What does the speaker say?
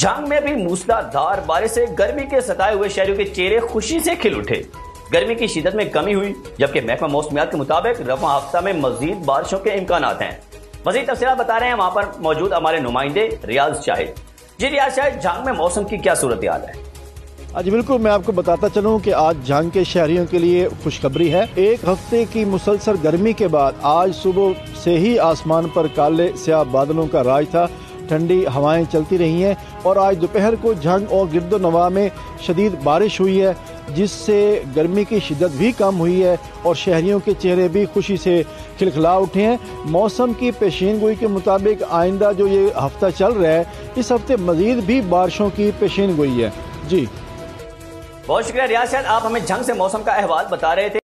जंग में भी मूसलाधार बारिश से गर्मी के सताए हुए शहरों के चेहरे खुशी से खिल उठे। गर्मी की शिदत में कमी हुई, जबकि महकमा मौसमियात के मुताबिक रफा हफ़्ता में मजीद बारिशों के इम्कान हैं। मजीद तफसी बता रहे हैं, वहाँ पर मौजूद हमारे नुमाइंदे रियाज शाहिद। जी रियाज शाहिद झांग में मौसम की क्या सूरत हाल है? आज बिल्कुल, मैं आपको बताता चलूँ कि आज झांग के शहरियों के लिए खुशखबरी है। एक हफ़्ते की मुसलसल गर्मी के बाद आज सुबह से ही आसमान पर काले स्याह बादलों का राज था। ठंडी हवाएँ चलती रही हैं और आज दोपहर को झंग और गिरदो नवा में शदीद बारिश हुई है, जिससे गर्मी की शिदत भी कम हुई है और शहरियों के चेहरे भी खुशी से खिलखिला उठे हैं। मौसम की पेशीन गोई के मुताबिक आइंदा जो ये हफ़्ता चल रहा है, इस हफ़्ते मजीद भी बारिशों की पेशीन गोई है। जी। बहुत शुक्रिया रियाज आप हमें जंग से मौसम का अहवाल बता रहे थे।